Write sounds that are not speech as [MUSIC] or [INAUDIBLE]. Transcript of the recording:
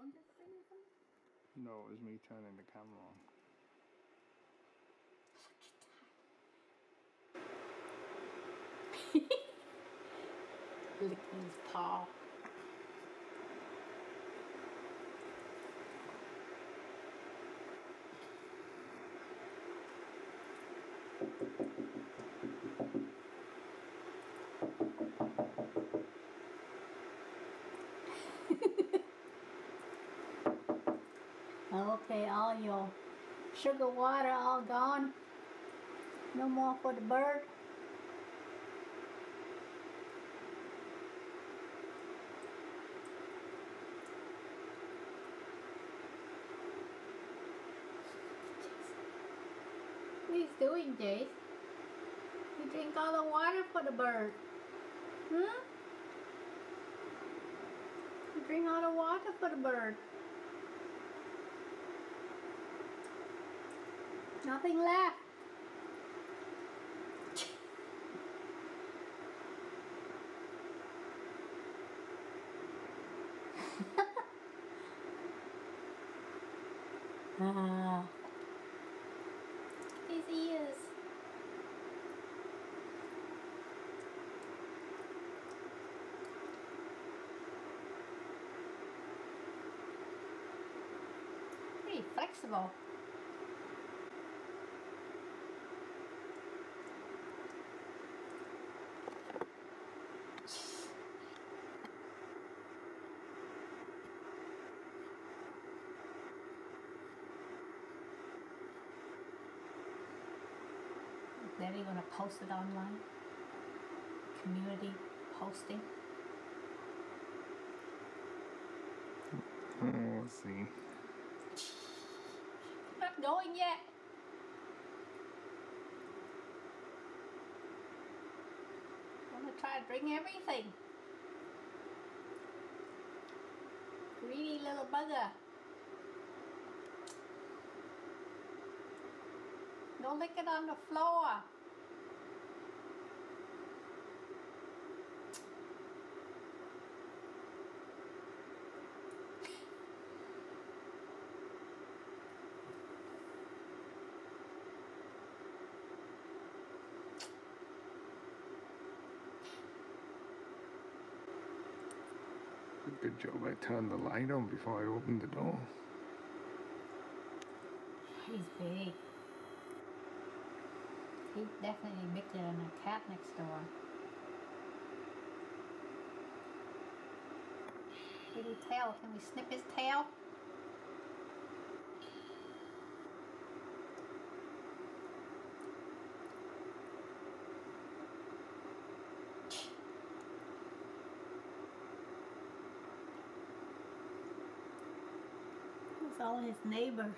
phone just ringing something? No, it was me turning the camera on. [LAUGHS] Licking his paw. Okay, all your sugar water all gone. No more for the bird. What he's doing, Jace? You drink all the water for the bird. Hmm? You drink all the water for the bird. Nothing left. [LAUGHS] ah. His ears. Pretty flexible. Then you're gonna post it online. Community posting. Oh, let's see. Not going yet. Wanna try to bring everything. Greedy little bugger. Don't lick it on the floor. Good job I turned the light on before I opened the door. He's big. He's definitely bigger than the cat next door. Little tail. Can we snip his tail? All his neighbor.